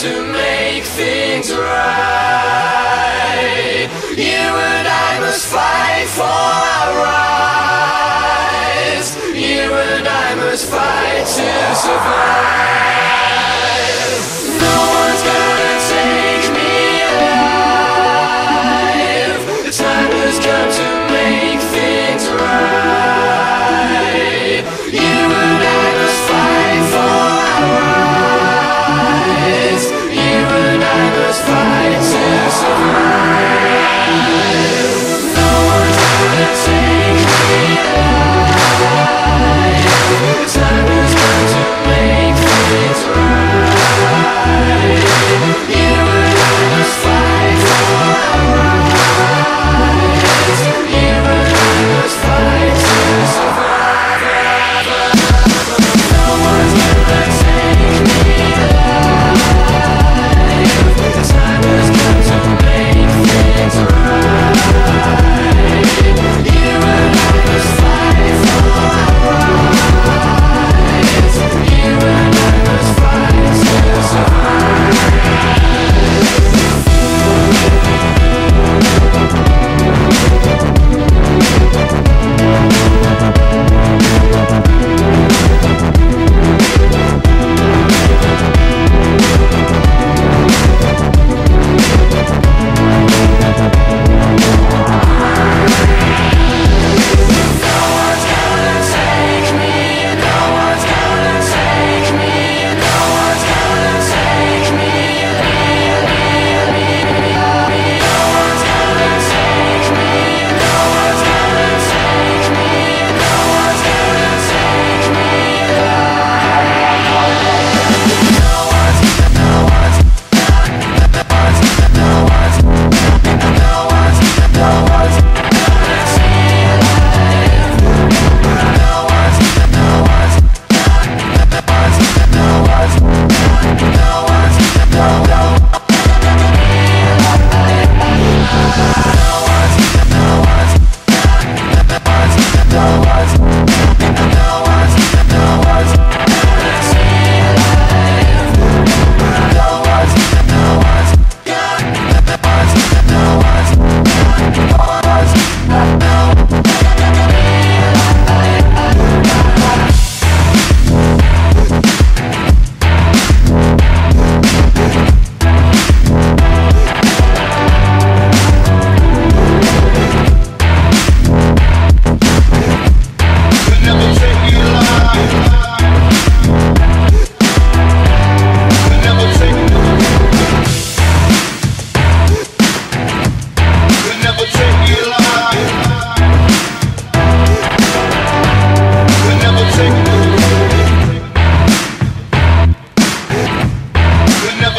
to make things right. You and I must fight for our rights. You and I must fight to survive.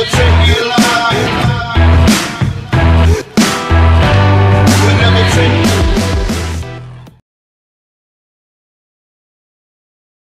overtake you.